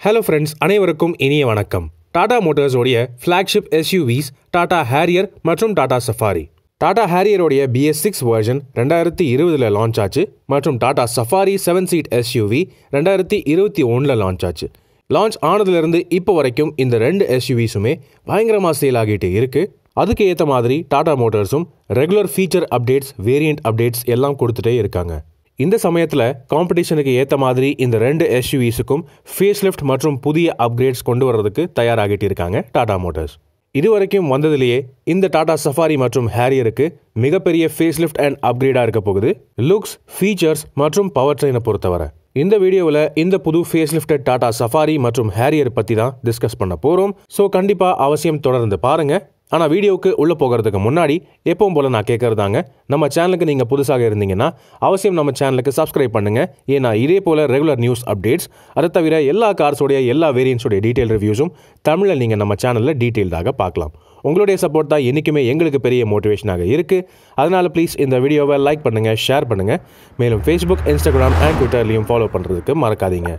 Hello friends அனைவருக்கும் இனிய வணக்கம். டாடா மோட்டார்ஸோடைய ஃப்ளாக்ஷிப் எஸ்யூவிஸ் டாடா ஹேரியர் மற்றும் டாடா சஃபாரி டாடா ஹேரியரோடைய பிஎஸ் சிக்ஸ் வேர்ஷன் ரெண்டாயிரத்தி இருபதில் லான்ச் ஆச்சு மற்றும் Tata Safari seven seat SUV ரெண்டாயிரத்தி இருபத்தி ஒன்றில் லான்ச் ஆச்சு. லான்ச் ஆனதுலேருந்து இப்போ வரைக்கும் இந்த ரெண்டு எஸ்யூவிஸுமே பயங்கரமாக சேல் ஆகிட்டு இருக்குது அதுக்கு ஏற்ற மாதிரி Tata மோட்டார்ஸும் regular feature updates variant updates எல்லாம் கொடுத்துட்டே இருக்காங்க. இந்த சமயத்தில் காம்படிஷனுக்கு ஏற்ற மாதிரி இந்த ரெண்டு எஸ்யூவிஸுக்கும் ஃபேஸ் லிஃப்ட் மற்றும் புதிய அப்கிரேட்ஸ் கொண்டு வர்றதுக்கு தயாராகிட்டு இருக்காங்க டாடா மோட்டார்ஸ் இதுவரைக்கும் வந்ததிலேயே இந்த டாடா சஃபாரி மற்றும் ஹேரியருக்கு மிகப்பெரிய ஃபேஸ் லிஃப்ட் அண்ட் அப்கிரேடாக இருக்க போகுது. லுக்ஸ் ஃபீச்சர்ஸ் மற்றும் பவர் ட்ரெயினை பொறுத்தவரை. இந்த வீடியோவில் இந்த புது ஃபேஸ் லிஃப்டட் டாடா சஃபாரி மற்றும் ஹேரியர் பற்றி தான் டிஸ்கஸ் பண்ண போகிறோம் ஸோ கண்டிப்பாக அவசியம் தொடர்ந்து பாருங்கள் ஆனால் வீடியோவுக்கு உள்ளே போகிறதுக்கு முன்னாடி எப்பவும் போல் நான் கேட்குறதாங்க நம்ம சேனலுக்கு நீங்கள் புதுசாக இருந்தீங்கன்னா அவசியம் நம்ம சேனலுக்கு சப்ஸ்கிரைப் பண்ணுங்கள் ஏன்னா இதே போல் ரெகுலர் நியூஸ் அப்டேட்ஸ் அதை தவிர எல்லா கார்ஸோடைய எல்லா வேரியன்ஸோடைய டீட்டெயில் ரிவ்யூஸும் தமிழில் நீங்கள் நம்ம சேனலில் டீட்டெயில்டாக பார்க்கலாம். உங்களுடைய சப்போர்ட் தான் என்றைக்குமே எங்களுக்கு பெரிய மோட்டிவேஷனாக இருக்குது அதனால் ப்ளீஸ் இந்த வீடியோவை லைக் பண்ணுங்கள் ஷேர் பண்ணுங்கள் மேலும் ஃபேஸ்புக் இன்ஸ்டாகிராம் அண்ட் ட்விட்டர்லையும் ஃபாலோ பண்ணுறதுக்கு மறக்காதீங்க.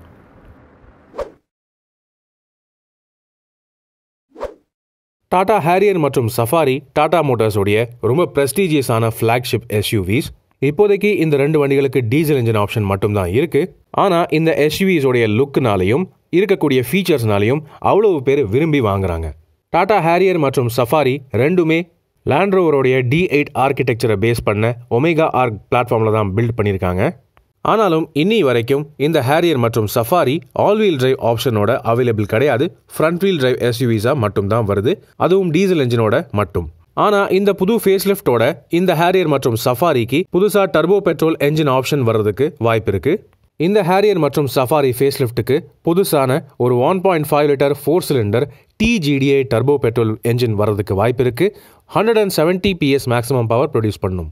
டாடா ஹேரியர் மற்றும் சஃபாரி டாடா மோட்டார்ஸோடைய ரொம்ப ப்ரெஸ்டீஜியஸான ஃப்ளாக்ஷிப் எஸ்யூவிஸ் இப்போதைக்கு இந்த ரெண்டு வண்டிகளுக்கு டீசல் இன்ஜின் ஆப்ஷன் மட்டும்தான் இருக்கு. ஆனால் இந்த எஸ்யூவிஸோடைய லுக்குனாலையும் இருக்கக்கூடிய ஃபீச்சர்ஸ்னாலையும் அவ்வளவு பேர் விரும்பி வாங்குறாங்க. டாடா ஹேரியர் மற்றும் சஃபாரி ரெண்டுமே லேண்ட்ரோவருடைய டி எயிட் ஆர்கிடெக்சரை பேஸ் பண்ண ஒமேகா ஆர்க் பிளாட்ஃபார்மில் தான் பில்ட் பண்ணியிருக்காங்க ஆனாலும் இன்னி வரைக்கும் இந்த ஹேரியர் மற்றும் சஃபாரி ஆல் வீல் டிரைவ் ஆப்ஷனோட அவைலபிள் கிடையாது. ஃப்ரண்ட் வீல் டிரைவ் எஸ்யூவிஸா மட்டும் தான் வருது. அதுவும் டீசல் என்ஜினோட மட்டும். ஆனா இந்த புது ஃபேஸ் லிஃப்டோட இந்த ஹேரியர் மற்றும் சஃபாரிக்கு புதுசா டர்போ பெட்ரோல் என்ஜின் ஆப்ஷன் வர்றதுக்கு வாய்ப்பு இருக்கு. இந்த ஹேரியர் மற்றும் சஃபாரி ஃபேஸ் லிஃப்ட்டுக்கு புதுசான ஒரு one point five litre four cylinder DGTA turbo petrol engine வர்றதுக்கு வாய்ப்பு இருக்கு. Hundred and seventy PS maximum power produce பண்ணும்.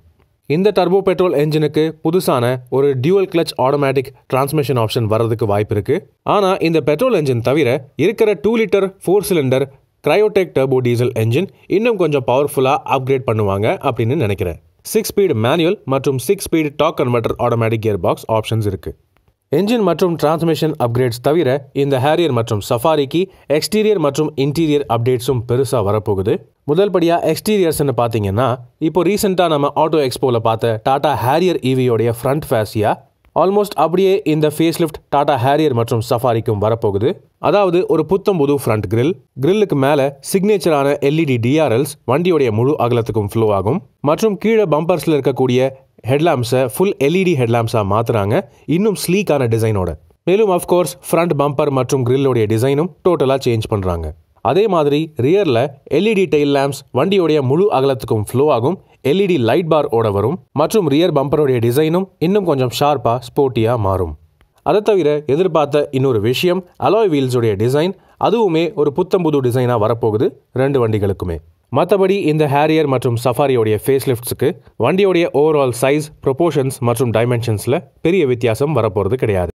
இந்த டர்போ பெட்ரோல் என்ஜினுக்கு புதுசான ஒரு dual clutch automatic transmission option வர்றதுக்கு வாய்ப்பு இருக்கு. ஆனால் இந்த பெட்ரோல் என்ஜின் தவிர இருக்கிற two litre four cylinder Kryotec turbo diesel engine இன்னும் கொஞ்சம் பவர்ஃபுல்லாக அப்கிரேட் பண்ணுவாங்க அப்படின்னு நினைக்கிறேன். சிக்ஸ் ஸ்பீட் மேனுவல் மற்றும் six speed torque converter automatic gear box options இருக்கு. என்ஜின் மற்றும் டிரான்ஸ்மிஷன் அப்கிரேட்ஸ் தவிர இந்த ஹேரியர் மற்றும் சஃபாரிக்கு எக்ஸ்டீரியர் மற்றும் இன்டீரியர் அப்டேட்ஸும் பெருசாக வரப்போகுது. முதல் படியாக எக்ஸ்டீரியர்ஸ்னு பார்த்தீங்கன்னா இப்போ ரீசெண்டாக நம்ம ஆட்டோ எக்ஸ்போவில் பார்த்த டாடா ஹேரியர் ஈவியோடைய ஃப்ரண்ட் ஃபேஸியா ஆல்மோஸ்ட் அப்படியே இந்த ஃபேஸ் லிஃப்ட் டாடா ஹேரியர் மற்றும் சஃபாரிக்கும் வரப்போகுது. அதாவது ஒரு புத்தம் புது ஃப்ரண்ட் கிரில் கிரில்லுக்கு மேலே சிக்னேச்சரான எல்இடி டிஆர்எல்ஸ் வண்டியோடைய முழு அகலத்துக்கும் ஃப்ளோ ஆகும். மற்றும் கீழே பம்பர்ஸில் இருக்கக்கூடிய ஹெட்லாம்ப்ஸை ஃபுல் எல்இடி ஹெட்லாம்ப்ஸாக மாற்றுறாங்க இன்னும் ஸ்லீக்கான டிசைனோட மேலும் அஃப்கோர்ஸ் ஃப்ரண்ட் பம்பர் மற்றும் கிரில்லோடைய டிசைனும் டோட்டலாக சேஞ்ச் பண்ணுறாங்க அதே மாதிரி ரியரில் எல்இடி டெயில் லேம்ப்ஸ் வண்டியோடைய முழு அகலத்துக்கும் ஃப்ளோ ஆகும். எல்இடி லைட் பார் ஓட வரும். மற்றும் ரியர் பம்பருடைய டிசைனும் இன்னும் கொஞ்சம் ஷார்ப்பாக ஸ்போர்ட்டியாக மாறும். அதை தவிர எதிர்பார்த்த இன்னொரு விஷயம் அலாய் வீல்ஸுடைய டிசைன் அதுவுமே ஒரு புத்தம்புது டிசைனாக வரப்போகுது ரெண்டு வண்டிகளுக்குமே. மற்றபடி இந்த ஹேரியர் மற்றும் சஃபாரியோடைய ஃபேஸ் லிஃப்ட்ஸுக்கு வண்டியோடைய ஓவரால் சைஸ் ப்ரொபோர்ஷன்ஸ் மற்றும் டைமென்ஷன்ஸில் பெரிய வித்தியாசம் வரப்போகிறது கிடையாது.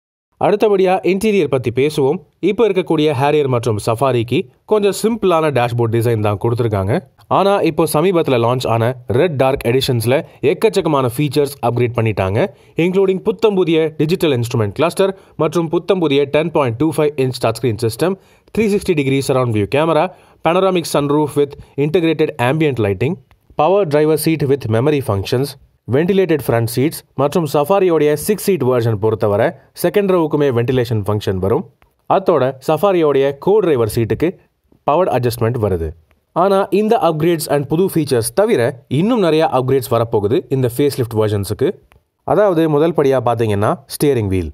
அடுத்தபடியாக இன்டீரியர் பற்றி பேசுவோம். இப்போ இருக்கக்கூடிய ஹேரியர் மற்றும் சஃபாரிக்கு கொஞ்சம் சிம்பிளான டேஷ்போர்ட் டிசைன் தான் கொடுத்துருக்காங்க. ஆனால் இப்போ சமீபத்தில் லான்ச் ஆன ரெட் டார்க் எடிஷன்ஸில் எக்கச்சக்கமான ஃபீச்சர்ஸ் அப்கிரேட் பண்ணிட்டாங்க. இன்க்ளூடிங் புத்தம் புதிய டிஜிட்டல் இன்ஸ்ட்ருமெண்ட் கிளஸ்டர் மற்றும் புத்தம் புதிய ten point two five inch touch screen system three sixty degree surround view camera panoramic sunroof with integrated ambient lighting power driver seat with memory functions ventilated front seats மற்றும் சஃபாரியோடைய six seat version பொறுத்தவரை second ரோவுக்குமே ventilation function வரும். அதோட சஃபாரியோடைய co driver சீட்டுக்கு power adjustment வருது. ஆனால் இந்த அப்கிரேட்ஸ் அண்ட் புது ஃபீச்சர்ஸ் தவிர இன்னும் நிறையா அப்கிரேட்ஸ் வரப்போகுது இந்த ஃபேஸ் லிஃப்ட் வெர்ஷன்ஸுக்கு அதாவது முதல் படியாக பார்த்தீங்கன்னா ஸ்டியரிங் வீல்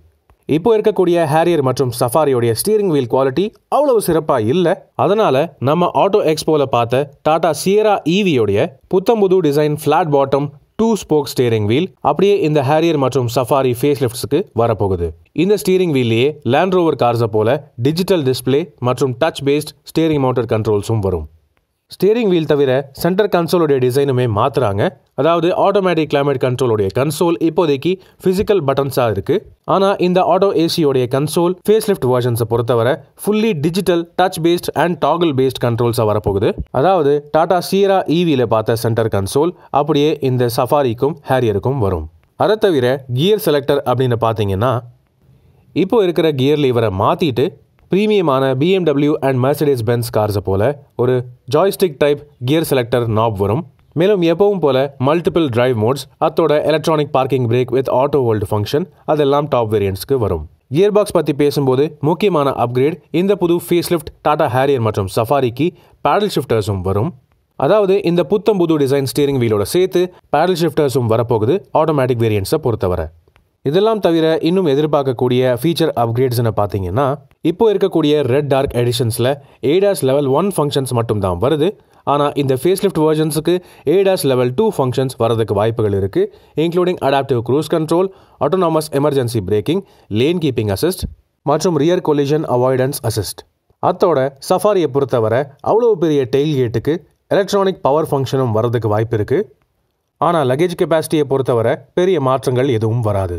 இப்போ இருக்கக்கூடிய ஹேரியர் மற்றும் சஃபாரியோடைய ஸ்டீரிங் வீல் குவாலிட்டி அவ்வளவு சிறப்பாக இல்லை. அதனால நம்ம ஆட்டோ எக்ஸ்போவில் பார்த்த டாடா சியரா ஈவியோடைய புத்தம்புது design flat bottom two spoke steering wheel அப்படியே இந்த ஹேரியர் மற்றும் சஃபாரி ஃபேஸ் லிஃப்ட்ஸுக்கு வரப்போகுது. இந்த ஸ்டீரிங் வீல்லையே லேண்ட் ரோவர் கார்ஸை போல டிஜிட்டல் டிஸ்பிளே மற்றும் டச் பேஸ்ட் ஸ்டீரிங் மோட்டர் கண்ட்ரோல்ஸும் வரும். ஸ்டியரிங் வீல் தவிர சென்டர் கன்சோலுடைய டிசைனுமே மாற்றுறாங்க அதாவது ஆட்டோமேட்டிக் கிளைமேட் கண்ட்ரோலுடைய கன்சோல் இப்போதைக்கு ஃபிசிக்கல் பட்டன்ஸாக இருக்குது ஆனால் இந்த ஆட்டோ ஏசியோடைய கன்சோல் ஃபேஸ் லிஃப்ட் வேர்ஷன்ஸை பொறுத்தவரை fully digital touch based and toggle based கண்ட்ரோல்ஸாக வரப்போகுது. அதாவது டாடா சீரா ஈவியில் பார்த்த சென்டர் கன்சோல் அப்படியே இந்த சஃபாரிக்கும் ஹேரியருக்கும் வரும். அதை தவிர கியர் செலக்டர் அப்படின்னு பார்த்தீங்கன்னா இப்போ இருக்கிற கியர் லீவரை மாற்றிட்டு ப்ரீமியமான பிஎம்டபிள்யூ அண்ட் Mercedes பென்ஸ் கார்ஸை போல ஒரு joystick type gear selector knob வரும். மேலும் எப்பவும் போல மல்டிபிள் டிரைவ் மோட்ஸ் அத்தோட electronic parking brake with auto hold function அதெல்லாம் டாப் வேரியன்ட்ஸ்க்கு வரும். கியர் பாக்ஸ் பற்றி பேசும்போது முக்கியமான அப்கிரேட் இந்த புது ஃபேஸ் லிஃப்ட் டாடா ஹேரியர் மற்றும் சஃபாரிக்கு பேடல் ஷிஃப்டர்ஸும் வரும். அதாவது இந்த புத்தம் புது டிசைன் ஸ்டீரிங் வீலோட சேர்த்து பேடல் ஷிஃப்டர்ஸும் வரப்போகுது ஆட்டோமேட்டிக் வேரியன்ட்ஸை பொறுத்தவரை. இதெல்லாம் தவிர இன்னும் எதிர்பார்க்கக்கூடிய ஃபீச்சர் அப்கிரேட்ஸ்னு பார்த்தீங்கன்னா இப்போ இருக்கக்கூடிய ரெட் டார்க் எடிஷன்ஸில் ஏடாஸ் லெவல் ஒன் ஃபங்க்ஷன்ஸ் மட்டும்தான் வருது. ஆனால் இந்த ஃபேஸ் லிஃப்ட் வேர்ஷன்ஸுக்கு ஏடாஸ் லெவல் டூ ஃபங்க்ஷன்ஸ் வரதுக்கு வாய்ப்புகள் இருக்குது including adaptive cruise control autonomous emergency braking lane keeping assist மற்றும் ரியர் கொலிஷன் அவாய்டன்ஸ் அசிஸ்ட் அத்தோட சஃபாரியை பொறுத்தவரை அவ்வளோ பெரிய டெயில் கேட்டுக்கு எலக்ட்ரானிக் பவர் ஃபங்க்ஷனும் வரதுக்கு வாய்ப்பு இருக்குது ஆனால் லக்கேஜ் கெப்பாசிட்டியை பொறுத்தவரை பெரிய மாற்றங்கள் எதுவும் வராது.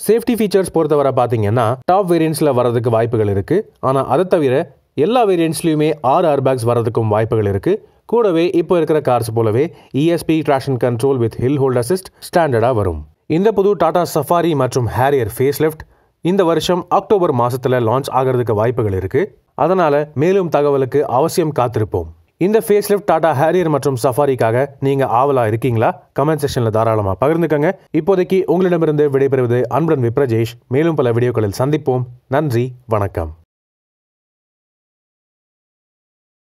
சேஃப்டி ஃபீச்சர்ஸ் பொறுத்தவரை பார்த்தீங்கன்னா டாப் வேரியன்ஸில் வரதுக்கு வாய்ப்புகள் இருக்குது ஆனால் அதை தவிர எல்லா வேரியன்ட்ஸ்லையுமே ஆறு ஏர் பேக்ஸ் வரதுக்கும் வாய்ப்புகள் இருக்குது கூடவே இப்போ இருக்கிற கார்ஸ் போலவே ESP traction control with hill hold assist ஸ்டாண்டர்டாக வரும். இந்த புது டாடா சஃபாரி மற்றும் ஹேரியர் ஃபேஸ் லிஃப்ட் இந்த வருஷம் அக்டோபர் மாதத்தில் லான்ச் ஆகிறதுக்கு வாய்ப்புகள் இருக்குது அதனால் மேலும் தகவலுக்கு அவசியம் காத்திருப்போம். இந்த ஃபேஸ் லிஃப்ட் டாடா ஹேரியர் மற்றும் சஃபாரிக்காக நீங்கள் ஆவலாக இருக்கீங்களா? கமெண்ட் செக்ஷனில் தாராளமாக பகிர்ந்துக்கங்க. இப்போதைக்கு உங்களிடமிருந்து விடைபெறுவது அன்புடன் விப்ரஜேஷ். மேலும் பல வீடியோக்களில் சந்திப்போம். நன்றி வணக்கம்.